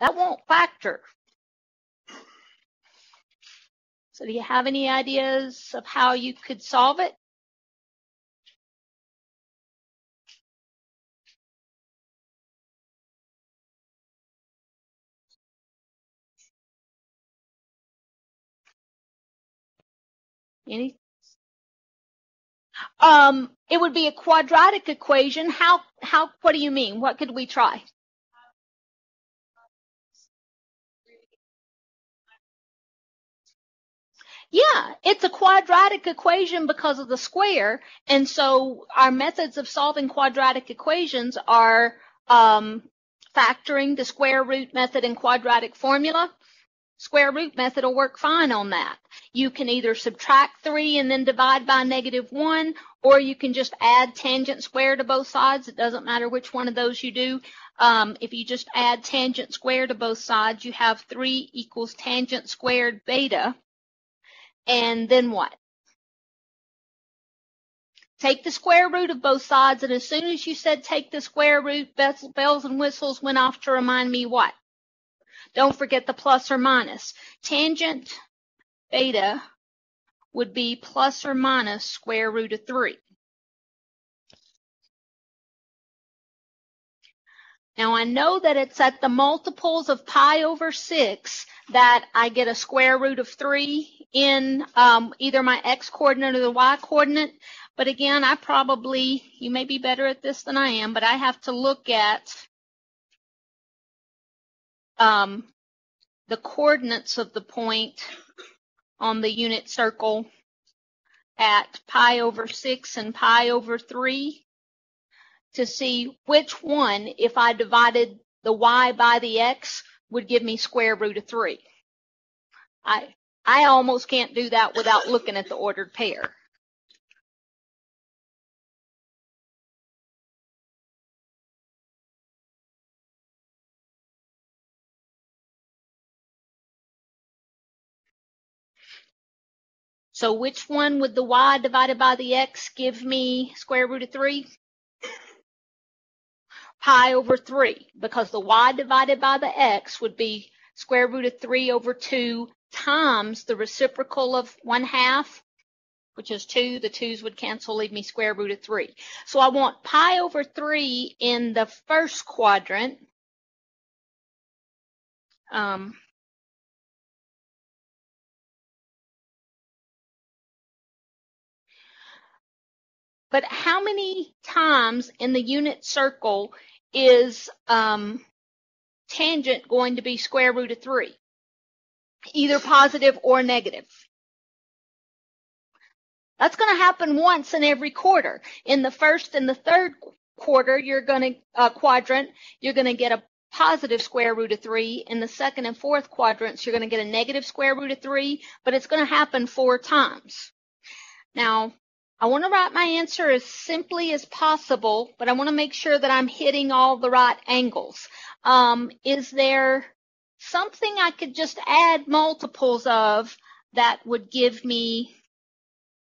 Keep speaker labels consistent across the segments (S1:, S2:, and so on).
S1: That won't factor. So do you have any ideas of how you could solve it? Any? Um, it would be a quadratic equation. How, how, what do you mean? What could we try? Yeah, it's a quadratic equation because of the square. And so our methods of solving quadratic equations are um, factoring the square root method and quadratic formula. Square root method will work fine on that. You can either subtract 3 and then divide by negative 1, or you can just add tangent square to both sides. It doesn't matter which one of those you do. Um, if you just add tangent square to both sides, you have 3 equals tangent squared beta. And then what? Take the square root of both sides, and as soon as you said take the square root, bells and whistles went off to remind me what? Don't forget the plus or minus. Tangent beta would be plus or minus square root of 3. Now I know that it's at the multiples of pi over 6 that I get a square root of 3 in um, either my x coordinate or the y coordinate. But again, I probably, you may be better at this than I am, but I have to look at um, the coordinates of the point on the unit circle at pi over 6 and pi over 3 to see which one, if I divided the y by the x, would give me square root of 3. I, I almost can't do that without looking at the ordered pair. So which one would the y divided by the x give me square root of 3? Pi over 3, because the y divided by the x would be square root of 3 over 2 times the reciprocal of 1 half, which is 2. The 2's would cancel, leave me square root of 3. So I want pi over 3 in the first quadrant. Um, but how many times in the unit circle is um, tangent going to be square root of 3? Either positive or negative. That's going to happen once in every quarter. In the first and the third quarter, you're going to, uh, quadrant, you're going to get a positive square root of 3. In the second and fourth quadrants, you're going to get a negative square root of 3, but it's going to happen four times. Now, I want to write my answer as simply as possible, but I want to make sure that I'm hitting all the right angles. Um, is there something I could just add multiples of that would give me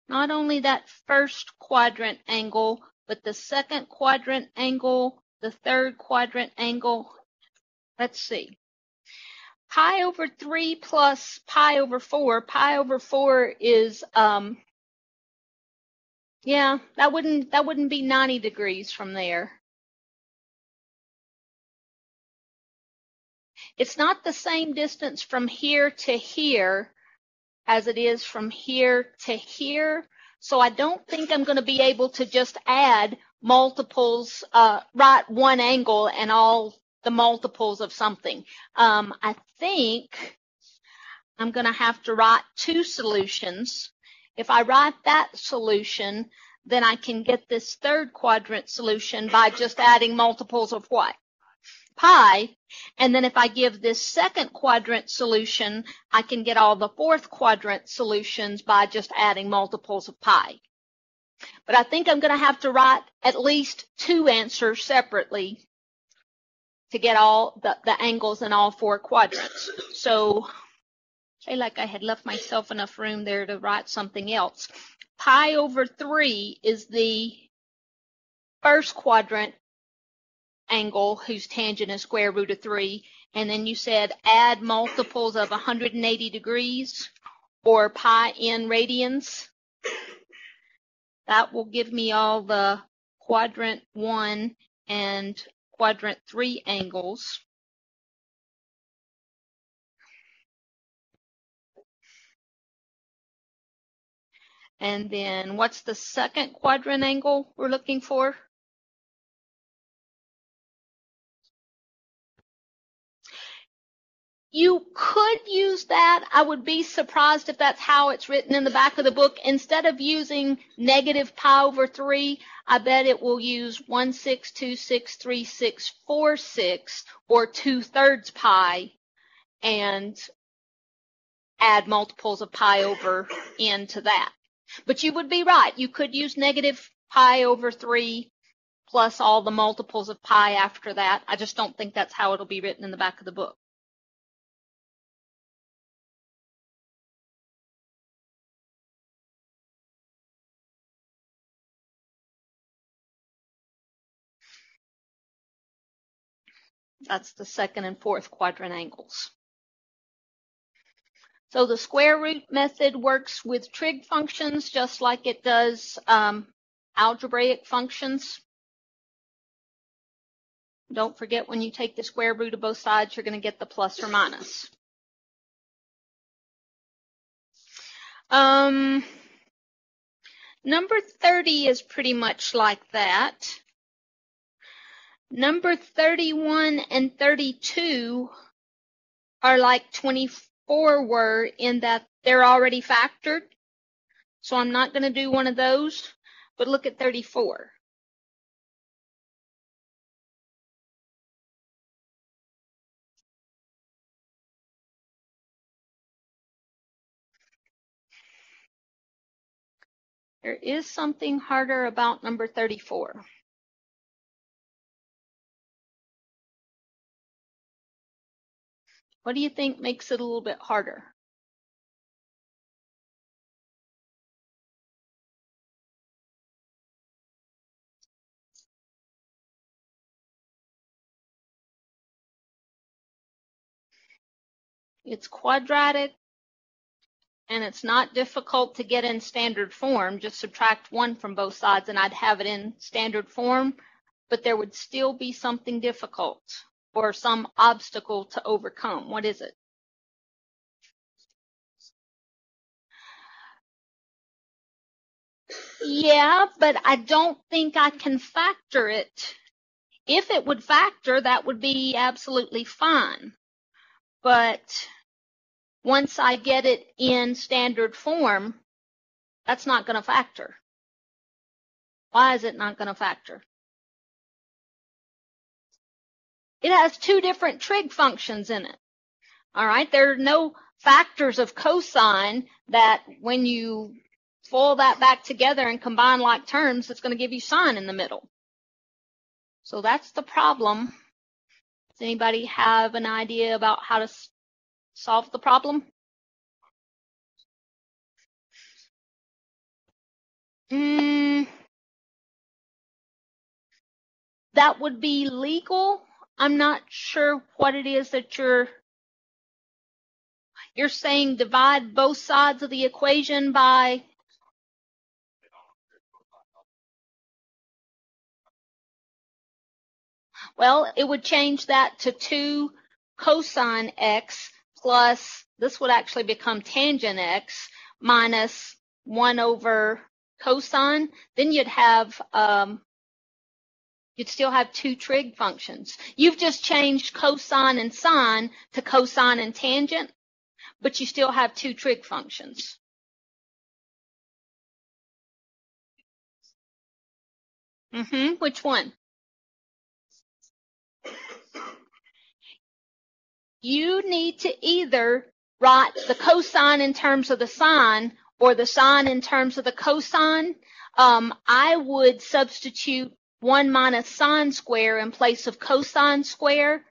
S1: not only that first quadrant angle, but the second quadrant angle, the third quadrant angle. Let's see. Pi over 3 plus pi over 4. Pi over 4 is um, yeah, that wouldn't that wouldn't be 90 degrees from there. It's not the same distance from here to here as it is from here to here. So I don't think I'm going to be able to just add multiples, uh, right one angle and all the multiples of something. Um, I think I'm going to have to write two solutions if I write that solution, then I can get this third quadrant solution by just adding multiples of what? Pi. And then if I give this second quadrant solution, I can get all the fourth quadrant solutions by just adding multiples of pi. But I think I'm going to have to write at least two answers separately to get all the, the angles in all four quadrants. So like I had left myself enough room there to write something else. Pi over 3 is the first quadrant angle whose tangent is square root of 3, and then you said add multiples of 180 degrees or pi n radians. That will give me all the quadrant 1 and quadrant 3 angles. And then what's the second quadrant angle we're looking for? You could use that. I would be surprised if that's how it's written in the back of the book. Instead of using negative pi over 3, I bet it will use 1626346 or 2 thirds pi and add multiples of pi over n to that. But you would be right. You could use negative pi over 3 plus all the multiples of pi after that. I just don't think that's how it'll be written in the back of the book. That's the second and fourth quadrant angles. So the square root method works with trig functions just like it does um, algebraic functions. Don't forget when you take the square root of both sides, you're going to get the plus or minus. Um, number 30 is pretty much like that. Number 31 and 32 are like 24 were in that they're already factored. So I'm not going to do one of those, but look at 34. There is something harder about number 34. What do you think makes it a little bit harder? It's quadratic and it's not difficult to get in standard form. Just subtract one from both sides and I'd have it in standard form, but there would still be something difficult or some obstacle to overcome. What is it? Yeah, but I don't think I can factor it. If it would factor, that would be absolutely fine. But once I get it in standard form, that's not going to factor. Why is it not going to factor? It has two different trig functions in it. All right. There are no factors of cosine that when you foil that back together and combine like terms, it's going to give you sine in the middle. So that's the problem. Does anybody have an idea about how to solve the problem? Mm, that would be legal I'm not sure what it is that you're you're saying divide both sides of the equation by Well, it would change that to 2 cosine x plus, this would actually become tangent x minus 1 over cosine. Then you'd have um, you'd still have two trig functions. You've just changed cosine and sine to cosine and tangent, but you still have two trig functions. Mm-hmm. Which one? You need to either write the cosine in terms of the sine or the sine in terms of the cosine. Um, I would substitute 1 minus sine square in place of cosine square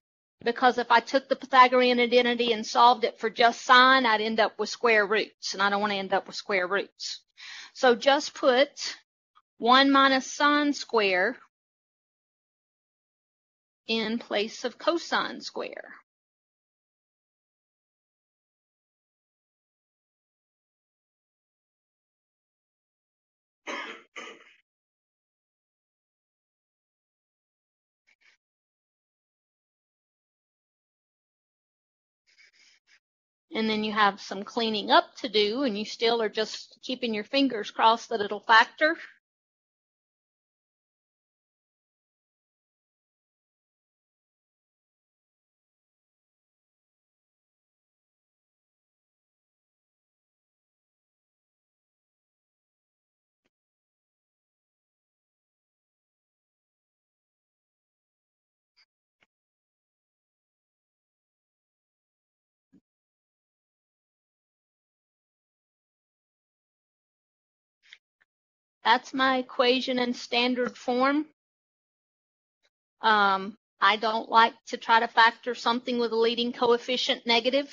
S1: because if I took the Pythagorean identity and solved it for just sine, I'd end up with square roots, and I don't want to end up with square roots. So just put 1 minus sine square in place of cosine square. And then you have some cleaning up to do and you still are just keeping your fingers crossed that it'll factor. That's my equation in standard form. Um, I don't like to try to factor something with a leading coefficient negative.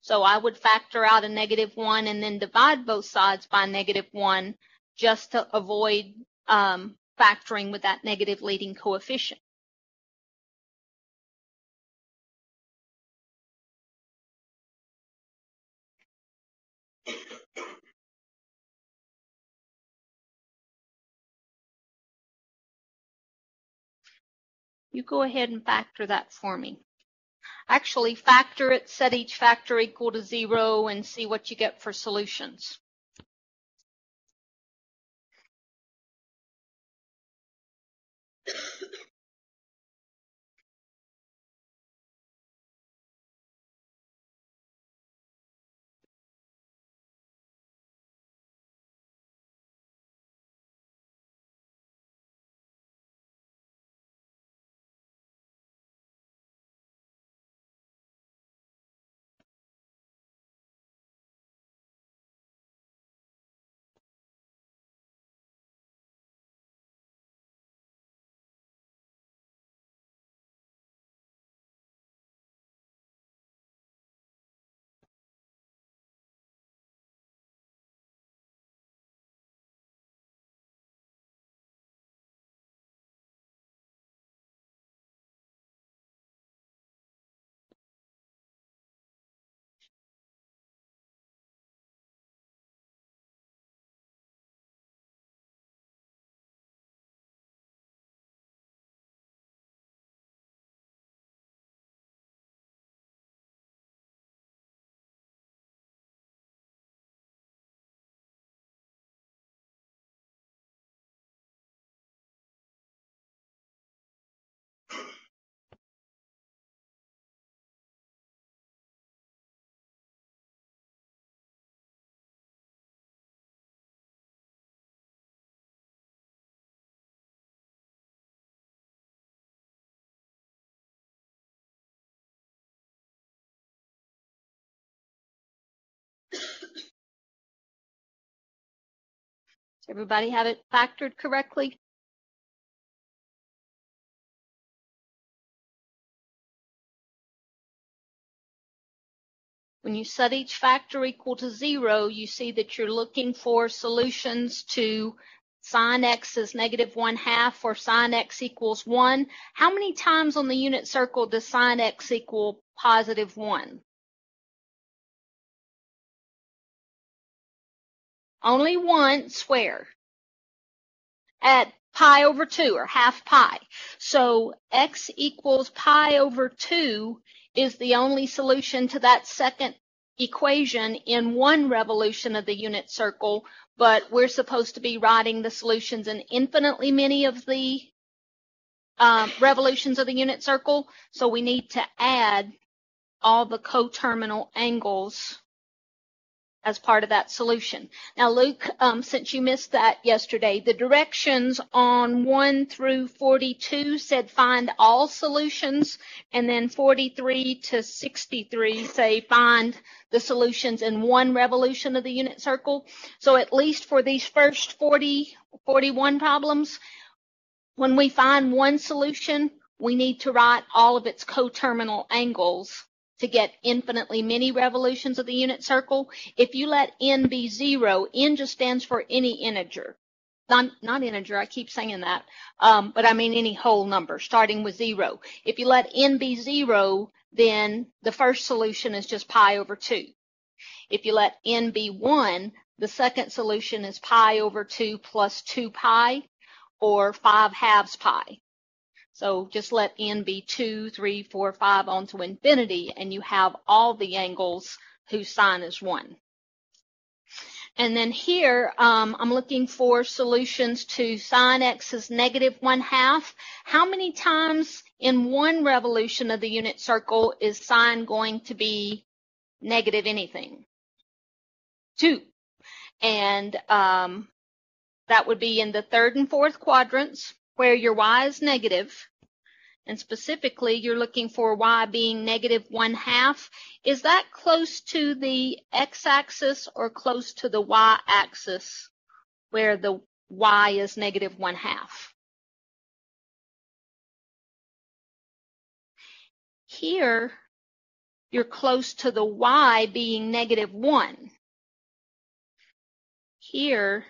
S1: So I would factor out a negative one and then divide both sides by negative one just to avoid um, factoring with that negative leading coefficient. You go ahead and factor that for me. Actually factor it, set each factor equal to zero and see what you get for solutions. Does everybody have it factored correctly? When you set each factor equal to zero, you see that you're looking for solutions to sine x is negative one half or sine x equals one. How many times on the unit circle does sine x equal positive one? Only once where? At pi over 2 or half pi. So x equals pi over 2 is the only solution to that second equation in one revolution of the unit circle, but we're supposed to be writing the solutions in infinitely many of the um, revolutions of the unit circle. So we need to add all the coterminal angles as part of that solution. Now, Luke, um, since you missed that yesterday, the directions on 1 through 42 said find all solutions, and then 43 to 63 say find the solutions in one revolution of the unit circle. So at least for these first 40, 41 problems, when we find one solution, we need to write all of its coterminal angles to get infinitely many revolutions of the unit circle. If you let n be zero, n just stands for any integer. not, not integer, I keep saying that, um, but I mean any whole number starting with zero. If you let n be zero, then the first solution is just pi over two. If you let n be one, the second solution is pi over two plus two pi or five halves pi. So just let n be two, three, four, five on to infinity and you have all the angles whose sine is one. And then here, um, I'm looking for solutions to sine x is negative one half. How many times in one revolution of the unit circle is sine going to be negative anything? Two. And um, that would be in the third and fourth quadrants where your y is negative and specifically you're looking for y being negative one half, is that close to the x-axis or close to the y-axis where the y is negative one half? Here, you're close to the y being negative one. Here,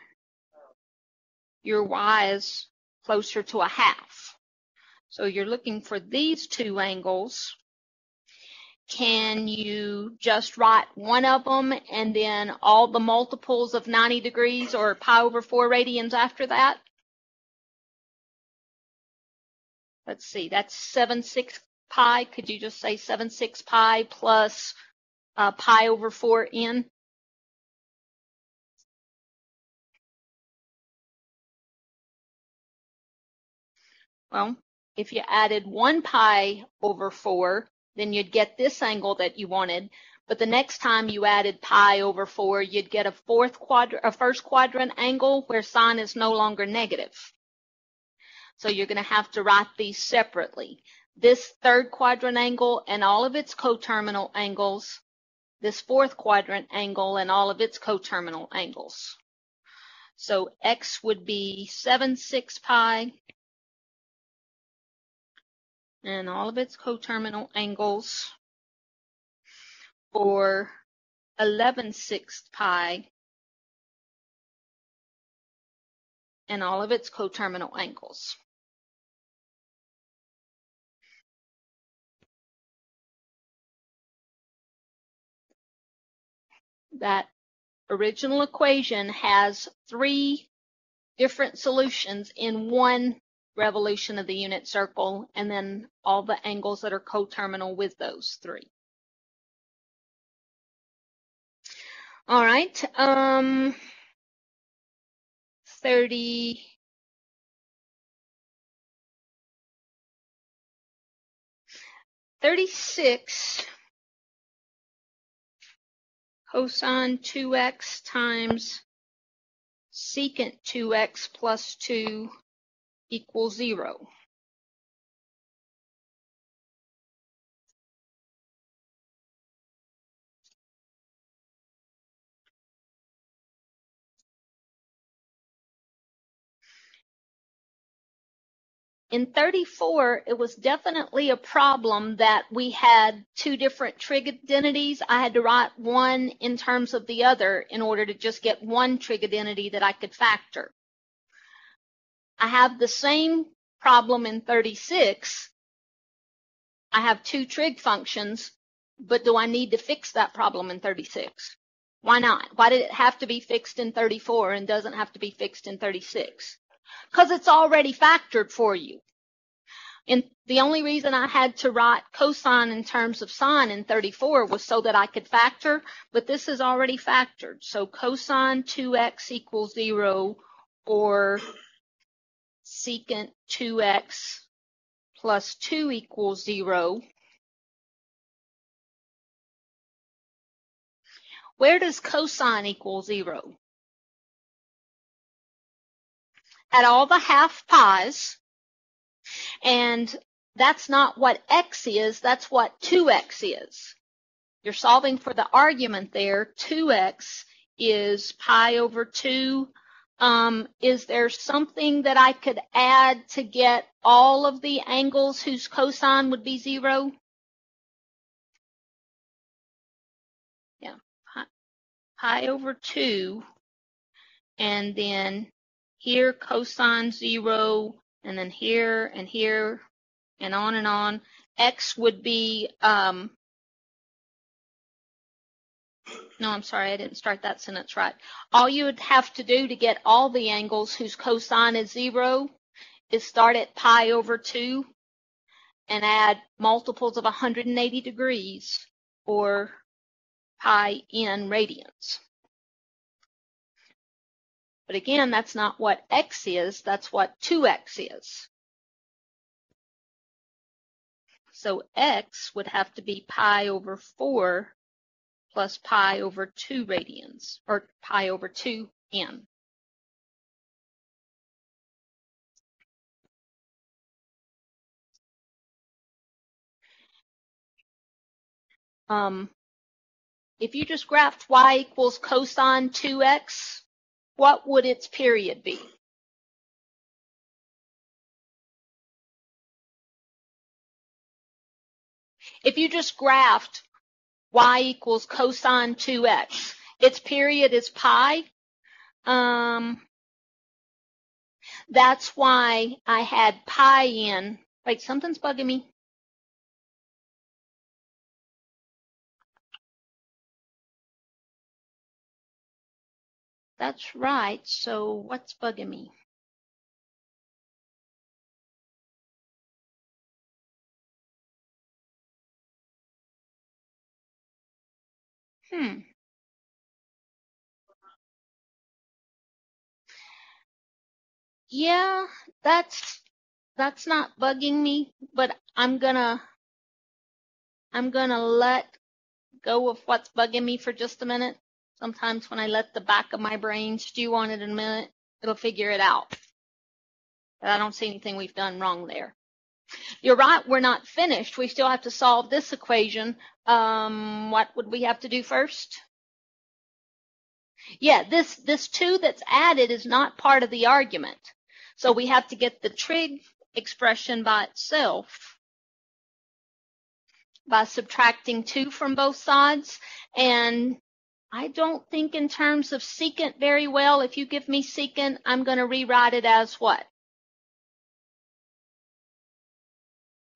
S1: your y is closer to a half. So you're looking for these two angles. Can you just write one of them and then all the multiples of 90 degrees or pi over 4 radians after that? Let's see, that's 7 6 pi. Could you just say 7 6 pi plus uh, pi over 4 n? Well, if you added one pi over four, then you'd get this angle that you wanted. But the next time you added pi over four, you'd get a fourth quadrant, a first quadrant angle where sine is no longer negative. So you're going to have to write these separately. This third quadrant angle and all of its coterminal angles, this fourth quadrant angle and all of its coterminal angles. So x would be 7 6 pi and all of its coterminal angles for 11 sixth pi and all of its coterminal angles. That original equation has three different solutions in one revolution of the unit circle, and then all the angles that are coterminal with those three. All right, um, 30, Thirty-six cosine 2x times secant 2x plus 2 equals zero. In 34, it was definitely a problem that we had two different trig identities. I had to write one in terms of the other in order to just get one trig identity that I could factor. I have the same problem in 36. I have two trig functions, but do I need to fix that problem in 36? Why not? Why did it have to be fixed in 34 and doesn't have to be fixed in 36? Because it's already factored for you. And the only reason I had to write cosine in terms of sine in 34 was so that I could factor, but this is already factored. So cosine 2x equals 0 or secant 2x plus 2 equals 0. Where does cosine equal 0? At all the half pi's, and that's not what x is, that's what 2x is. You're solving for the argument there. 2x is pi over 2 um, is there something that I could add to get all of the angles whose cosine would be zero? Yeah, pi, pi over 2. And then here cosine zero, and then here and here, and on and on. X would be, um, no, I'm sorry, I didn't start that sentence right. All you would have to do to get all the angles whose cosine is zero is start at pi over 2 and add multiples of 180 degrees or pi in radians. But again, that's not what x is, that's what 2x is. So x would have to be pi over 4 plus pi over 2 radians, or pi over 2n. Um, if you just graphed y equals cosine 2x, what would its period be? If you just graphed y equals cosine 2x, its period is pi. Um, that's why I had pi in. Wait, something's bugging me. That's right. So what's bugging me? Hmm. Yeah, that's that's not bugging me, but I'm gonna I'm gonna let go of what's bugging me for just a minute. Sometimes when I let the back of my brain stew on it in a minute, it'll figure it out. But I don't see anything we've done wrong there. You're right, we're not finished. We still have to solve this equation. Um, what would we have to do first? Yeah, this, this 2 that's added is not part of the argument. So we have to get the trig expression by itself by subtracting 2 from both sides. And I don't think in terms of secant very well. If you give me secant, I'm going to rewrite it as what?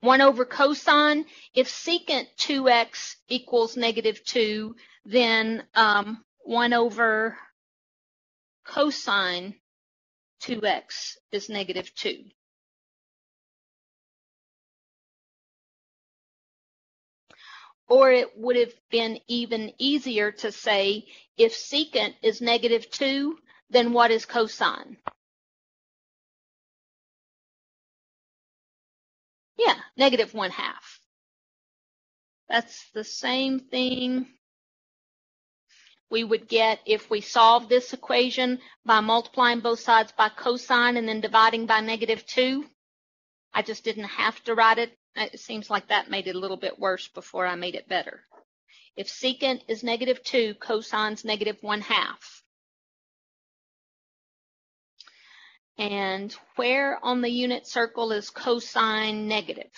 S1: 1 over cosine. If secant 2x equals negative 2, then um, 1 over cosine 2x is negative 2. Or it would have been even easier to say if secant is negative 2, then what is cosine? Yeah, negative 1 half. That's the same thing we would get if we solve this equation by multiplying both sides by cosine and then dividing by negative 2. I just didn't have to write it it seems like that made it a little bit worse before I made it better. If secant is negative 2, cosine's negative 1 half. And where on the unit circle is cosine negative?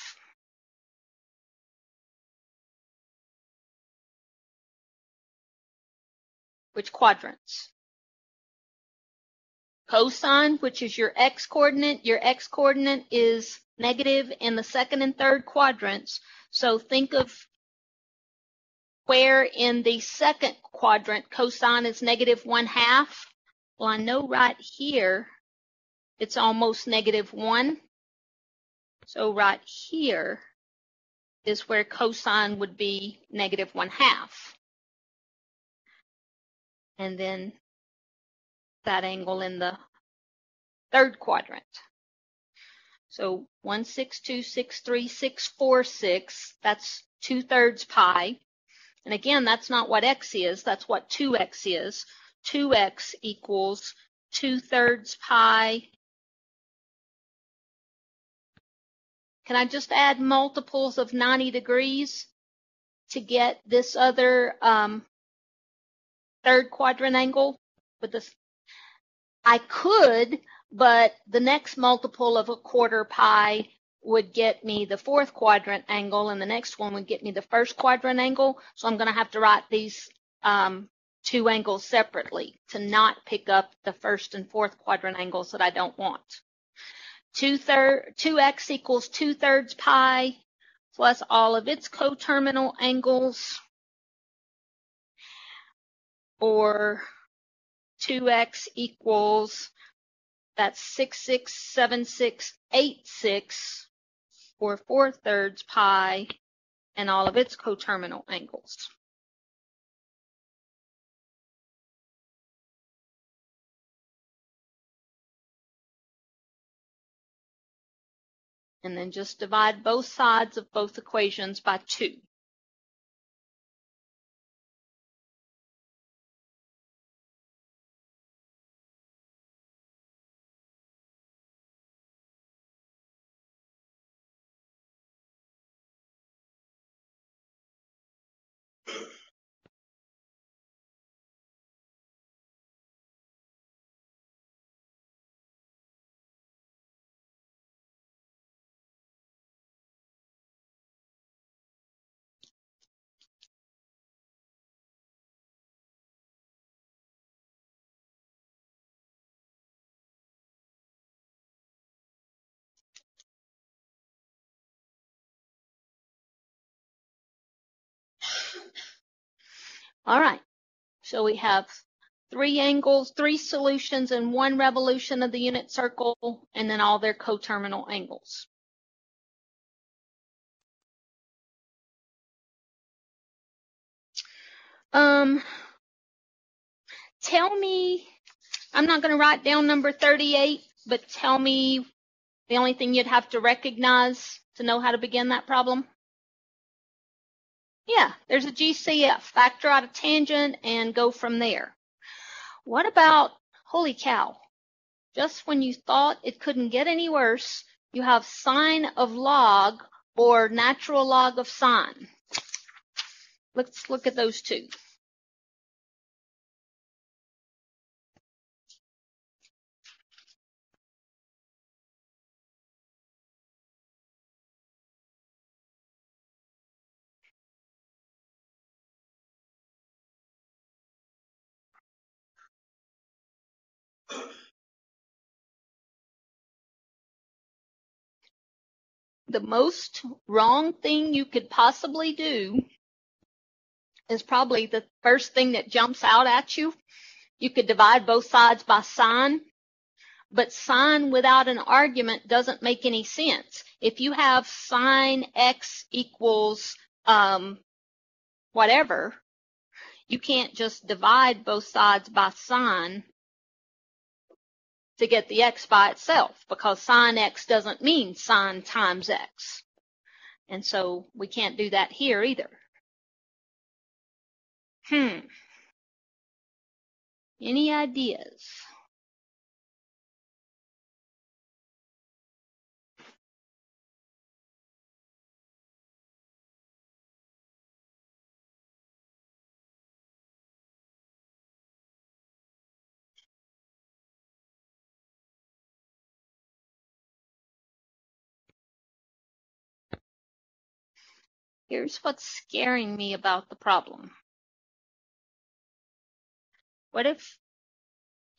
S1: Which quadrants? Cosine, which is your x coordinate, your x coordinate is negative in the second and third quadrants. So think of where in the second quadrant cosine is negative one half. Well, I know right here it's almost negative one. So right here is where cosine would be negative one half. And then that angle in the third quadrant. So 1626346, that's two thirds pi. And again, that's not what x is, that's what 2x is. 2x equals two thirds pi. Can I just add multiples of 90 degrees to get this other um, third quadrant angle with this? I could, but the next multiple of a quarter pi would get me the fourth quadrant angle, and the next one would get me the first quadrant angle. So I'm going to have to write these um, two angles separately to not pick up the first and fourth quadrant angles that I don't want. Two third, 2x equals 2 thirds pi plus all of its coterminal angles or 2x equals that's 667686 or 4 thirds pi and all of its coterminal angles. And then just divide both sides of both equations by 2. All right. So we have three angles, three solutions and one revolution of the unit circle, and then all their coterminal angles. Um, tell me, I'm not going to write down number 38, but tell me the only thing you'd have to recognize to know how to begin that problem. Yeah, there's a GCF. Factor out a tangent and go from there. What about, holy cow, just when you thought it couldn't get any worse, you have sine of log or natural log of sine. Let's look at those two. The most wrong thing you could possibly do is probably the first thing that jumps out at you. You could divide both sides by sine, but sine without an argument doesn't make any sense. If you have sine x equals um, whatever, you can't just divide both sides by sine to get the x by itself because sine x doesn't mean sine times x. And so we can't do that here either. Hmm. Any ideas? Here's what's scaring me about the problem. What if,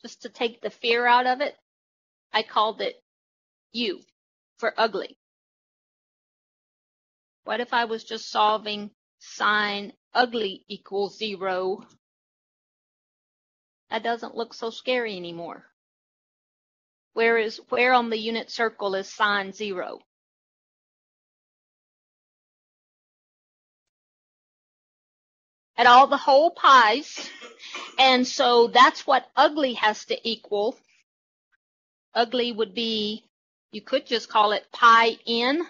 S1: just to take the fear out of it, I called it you for ugly? What if I was just solving sine ugly equals zero? That doesn't look so scary anymore. Where is, where on the unit circle is sine zero? At all the whole pi's. And so that's what ugly has to equal. Ugly would be, you could just call it pi n.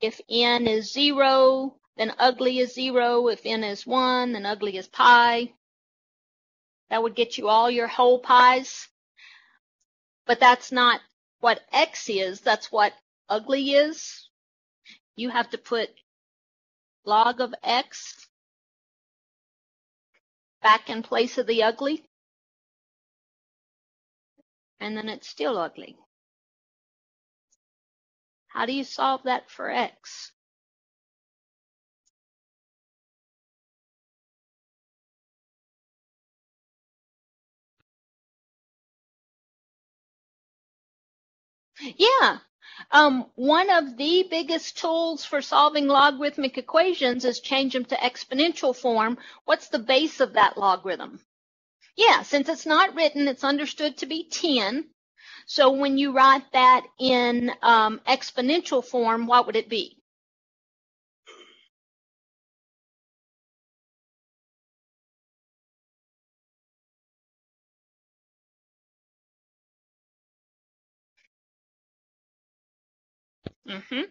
S1: If n is zero, then ugly is zero. If n is one, then ugly is pi. That would get you all your whole pi's. But that's not what x is. That's what ugly is. You have to put log of x back in place of the ugly, and then it's still ugly. How do you solve that for X? Yeah, um, one of the biggest tools for solving logarithmic equations is change them to exponential form. What's the base of that logarithm? Yeah, since it's not written, it's understood to be 10. So when you write that in um, exponential form, what would it be? Mm-hmm.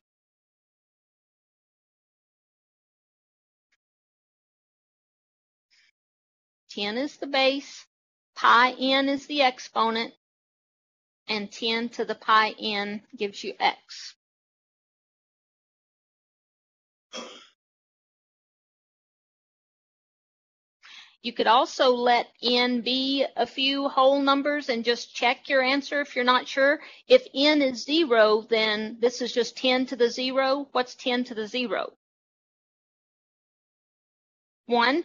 S1: Ten is the base, pi n is the exponent, and 10 to the pi n gives you x. You could also let n be a few whole numbers and just check your answer if you're not sure. If n is zero, then this is just 10 to the zero. What's 10 to the zero? One.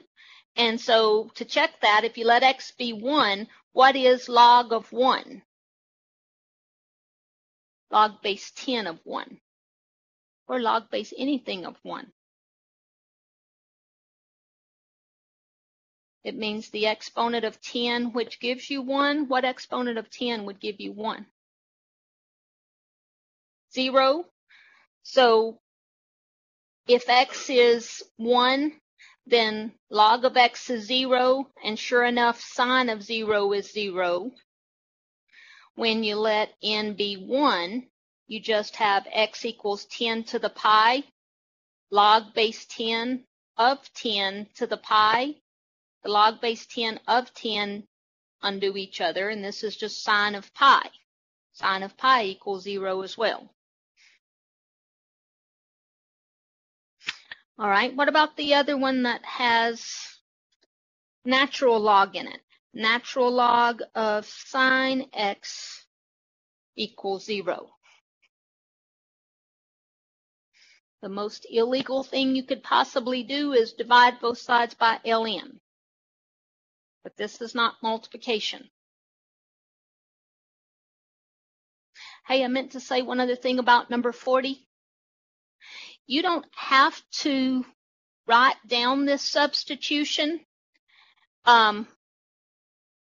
S1: And so to check that, if you let x be one, what is log of one? Log base 10 of one. Or log base anything of one. It means the exponent of 10, which gives you 1. What exponent of 10 would give you 1? 0. So if x is 1, then log of x is 0, and sure enough, sine of 0 is 0. When you let n be 1, you just have x equals 10 to the pi, log base 10 of 10 to the pi, the log base 10 of 10 undo each other, and this is just sine of pi. Sine of pi equals 0 as well. All right, what about the other one that has natural log in it? Natural log of sine x equals 0. The most illegal thing you could possibly do is divide both sides by ln but this is not multiplication. Hey, I meant to say one other thing about number 40. You don't have to write down this substitution. Um,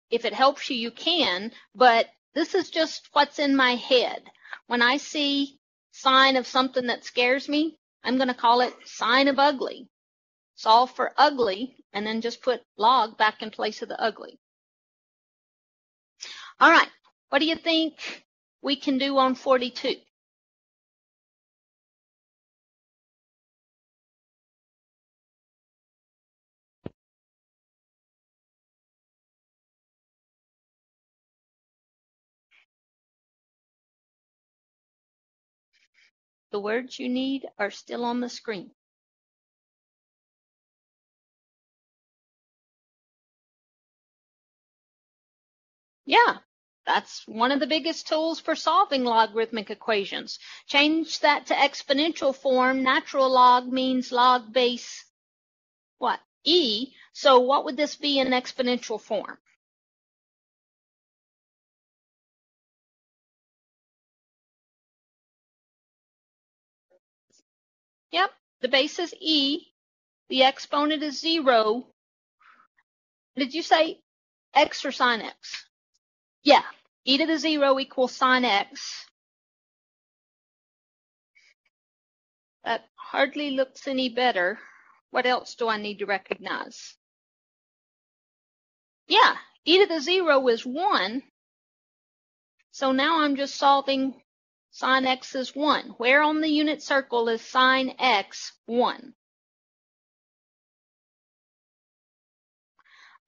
S1: if it helps you, you can, but this is just what's in my head. When I see sine of something that scares me, I'm going to call it sine of ugly solve for ugly, and then just put log back in place of the ugly. All right, what do you think we can do on 42? The words you need are still on the screen. Yeah, that's one of the biggest tools for solving logarithmic equations. Change that to exponential form. Natural log means log base what? E. So what would this be in exponential form? Yep, the base is E. The exponent is zero. Did you say x or sine x? Yeah, e to the zero equals sine x. That hardly looks any better. What else do I need to recognize? Yeah, e to the zero is one. So now I'm just solving sine x is one. Where on the unit circle is sine x one?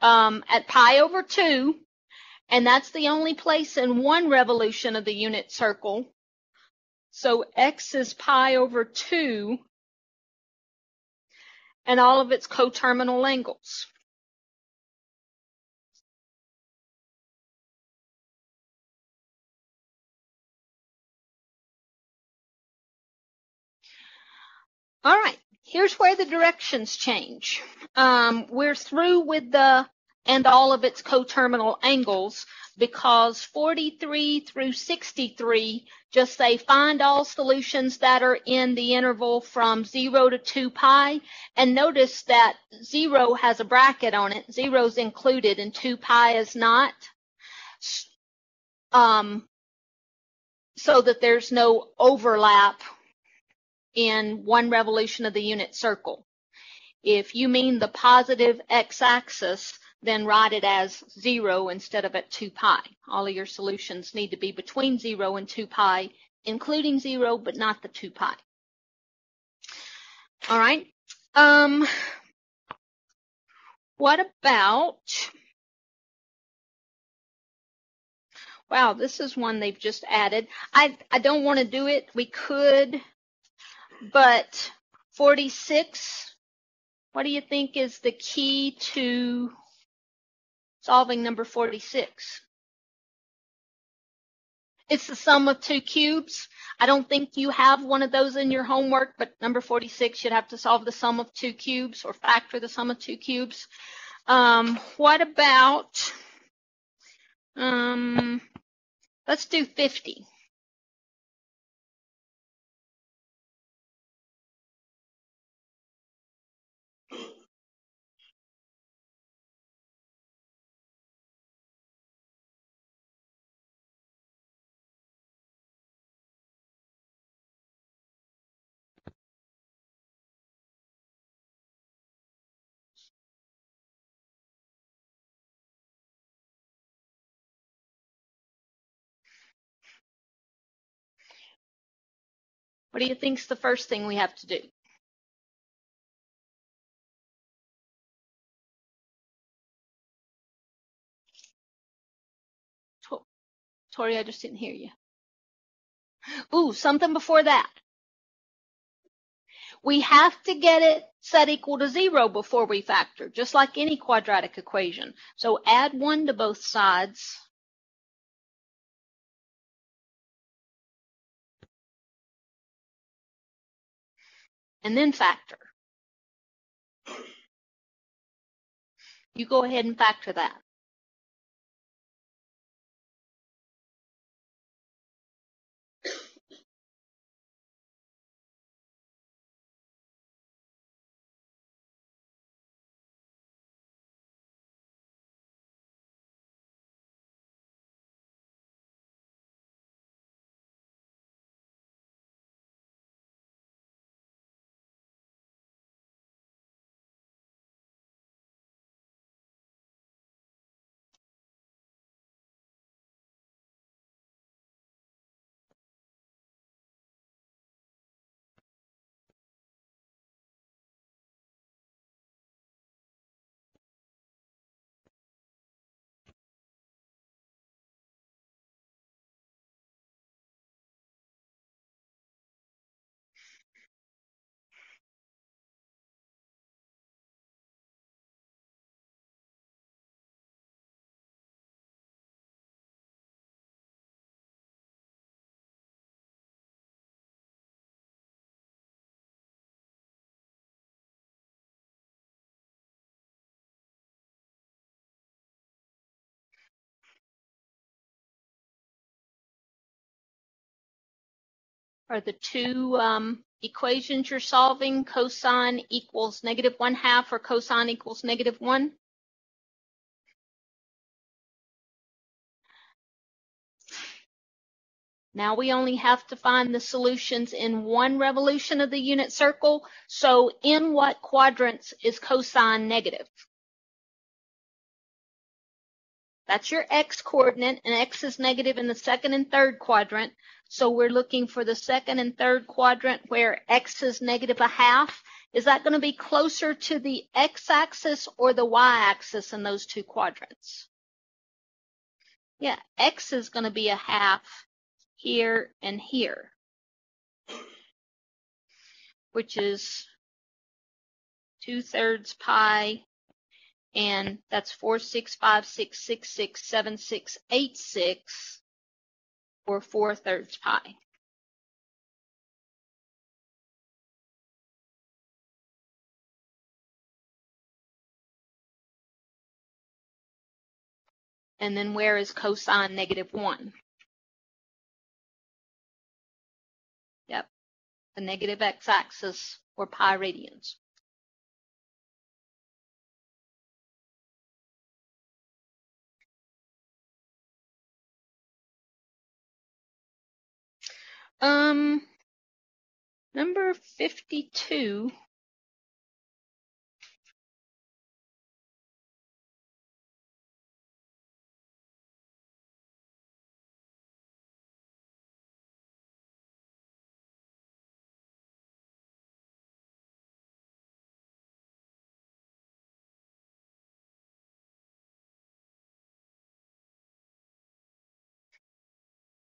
S1: Um, at pi over two, and that's the only place in one revolution of the unit circle. So x is pi over 2 and all of its coterminal angles. All right, here's where the directions change. Um, we're through with the and all of its coterminal angles because 43 through 63 just say find all solutions that are in the interval from 0 to 2 pi. And notice that 0 has a bracket on it. 0 is included and 2 pi is not. Um, so that there's no overlap in one revolution of the unit circle. If you mean the positive x-axis, then write it as zero instead of at 2 pi. All of your solutions need to be between zero and 2 pi, including zero, but not the 2 pi. All right. Um, what about, wow, this is one they've just added. I, I don't want to do it. We could, but 46, what do you think is the key to solving number 46. It's the sum of two cubes. I don't think you have one of those in your homework, but number 46, you'd have to solve the sum of two cubes or factor the sum of two cubes. Um, what about, um, let's do 50. What do you think is the first thing we have to do? Tori, I just didn't hear you. Ooh, something before that. We have to get it set equal to zero before we factor, just like any quadratic equation. So add one to both sides. And then factor. You go ahead and factor that. Are the two um, equations you're solving, cosine equals negative one half or cosine equals negative one? Now we only have to find the solutions in one revolution of the unit circle. So in what quadrants is cosine negative? That's your x coordinate, and x is negative in the second and third quadrant. So we're looking for the second and third quadrant where x is negative a half. Is that going to be closer to the x-axis or the y-axis in those two quadrants? Yeah, x is going to be a half here and here, which is 2 thirds pi, and that's 4, or 4 thirds pi. And then where is cosine negative 1? Yep, the negative x-axis or pi radians. Um, number 52.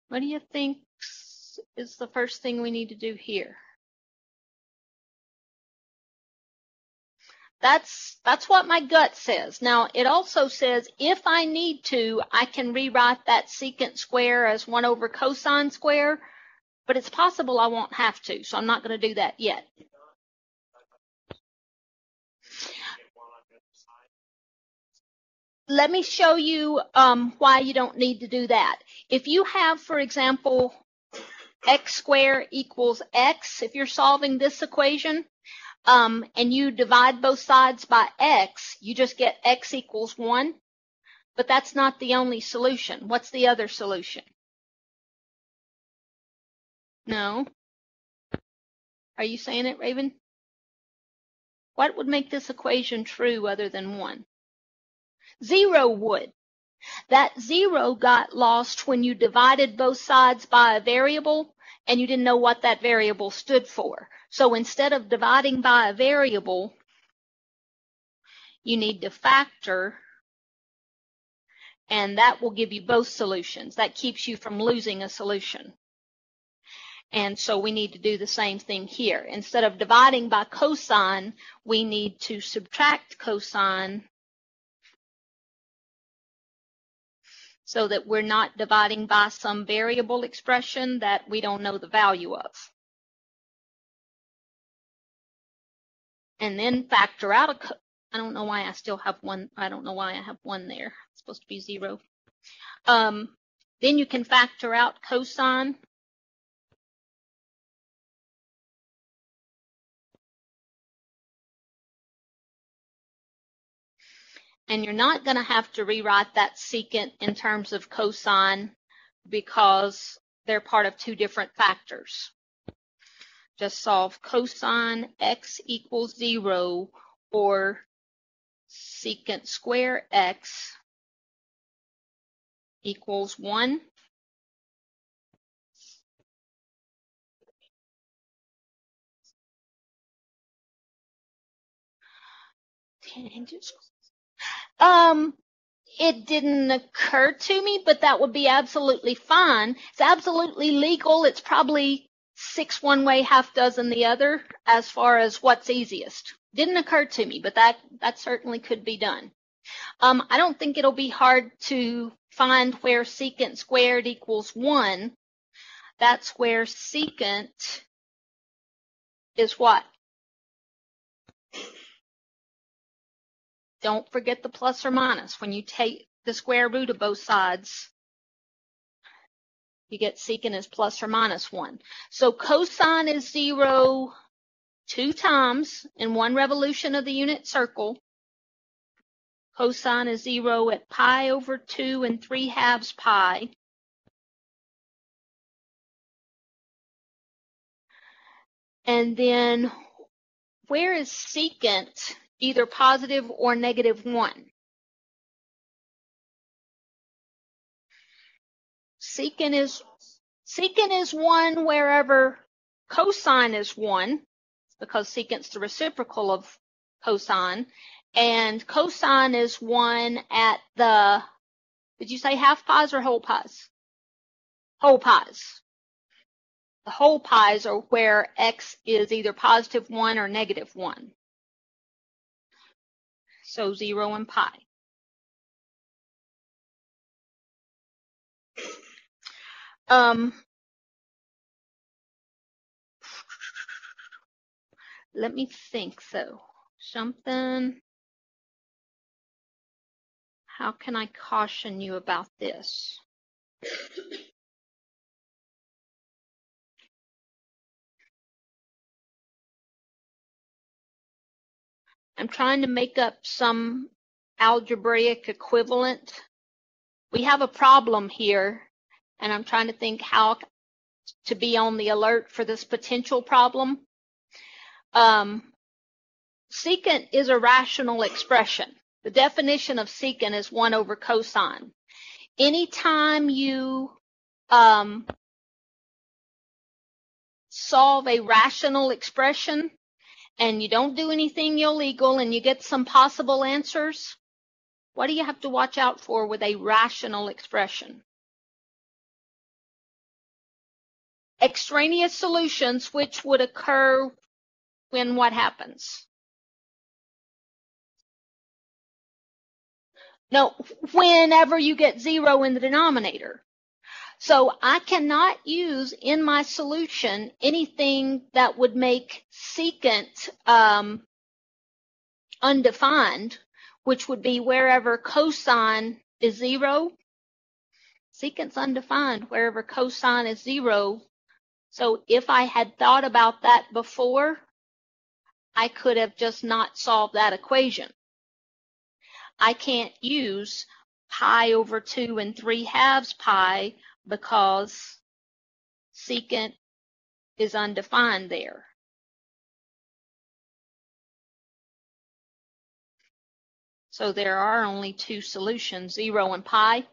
S1: What do you think is the first thing we need to do here? That's, that's what my gut says. Now, it also says if I need to, I can rewrite that secant square as 1 over cosine square, but it's possible I won't have to, so I'm not going to do that yet. Let me show you um, why you don't need to do that. If you have, for example, x squared equals x, if you're solving this equation, um, and you divide both sides by x, you just get x equals 1. But that's not the only solution. What's the other solution? No. Are you saying it, Raven? What would make this equation true other than 1? Zero would. That zero got lost when you divided both sides by a variable and you didn't know what that variable stood for. So instead of dividing by a variable, you need to factor and that will give you both solutions. That keeps you from losing a solution. And so we need to do the same thing here. Instead of dividing by cosine, we need to subtract cosine so that we're not dividing by some variable expression that we don't know the value of. And then factor out a, I don't know why I still have one, I don't know why I have one there. It's supposed to be zero. Um, then you can factor out cosine And you're not going to have to rewrite that secant in terms of cosine because they're part of two different factors. Just solve cosine x equals zero or secant square x equals one. Tangents um, it didn't occur to me, but that would be absolutely fine. It's absolutely legal. It's probably six one way, half dozen the other as far as what's easiest. Didn't occur to me, but that, that certainly could be done. Um, I don't think it'll be hard to find where secant squared equals one. That's where secant is what? Don't forget the plus or minus. When you take the square root of both sides, you get secant is plus or minus 1. So cosine is 0 two times in one revolution of the unit circle. Cosine is 0 at pi over 2 and 3 halves pi. And then where is secant either positive or negative 1. Secant is, secant is 1 wherever cosine is 1, because secant's the reciprocal of cosine, and cosine is 1 at the, did you say half pi's or whole pi's? Whole pi's. The whole pi's are where x is either positive 1 or negative 1 so 0 and pi. Um, let me think though. Something how can I caution you about this? I'm trying to make up some algebraic equivalent. We have a problem here, and I'm trying to think how to be on the alert for this potential problem. Um, secant is a rational expression. The definition of secant is 1 over cosine. Anytime you um, solve a rational expression, and you don't do anything illegal and you get some possible answers, what do you have to watch out for with a rational expression? Extraneous solutions, which would occur when what happens? No, whenever you get zero in the denominator. So I cannot use in my solution anything that would make secant um, undefined, which would be wherever cosine is zero. Secant's undefined wherever cosine is zero. So if I had thought about that before, I could have just not solved that equation. I can't use pi over 2 and 3 halves pi because secant is undefined there. So there are only two solutions, zero and pi.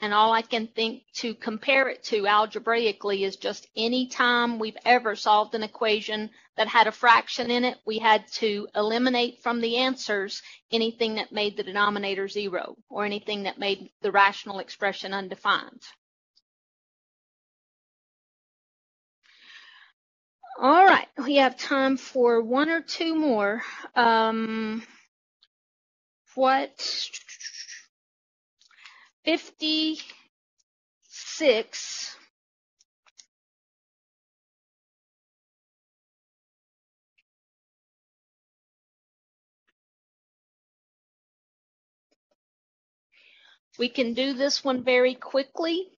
S1: And all I can think to compare it to algebraically is just any time we've ever solved an equation that had a fraction in it, we had to eliminate from the answers anything that made the denominator zero or anything that made the rational expression undefined. All right, we have time for one or two more. Um, what 56 We can do this one very quickly,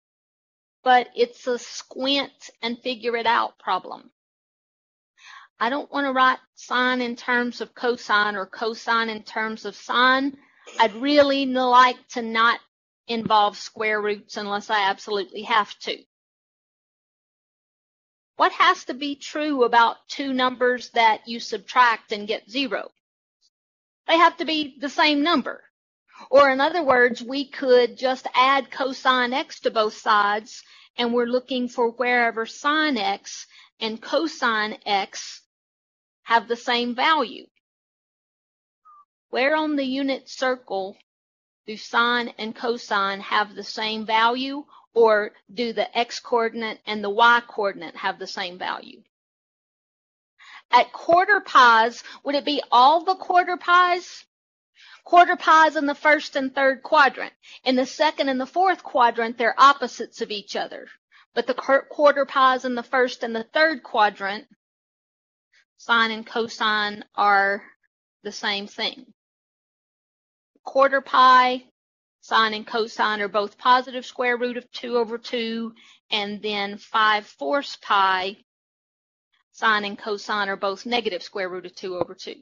S1: but it's a squint and figure it out problem. I don't want to write sine in terms of cosine or cosine in terms of sine. I'd really like to not involve square roots unless I absolutely have to. What has to be true about two numbers that you subtract and get zero? They have to be the same number. Or in other words, we could just add cosine x to both sides and we're looking for wherever sine x and cosine x have the same value. Where on the unit circle do sine and cosine have the same value or do the x coordinate and the y coordinate have the same value? At quarter pi's, would it be all the quarter pi's? Quarter pi's in the first and third quadrant. In the second and the fourth quadrant, they're opposites of each other. But the quarter pi's in the first and the third quadrant, sine and cosine are the same thing quarter pi, sine and cosine are both positive square root of 2 over 2, and then 5 fourths pi, sine and cosine are both negative square root of 2 over 2.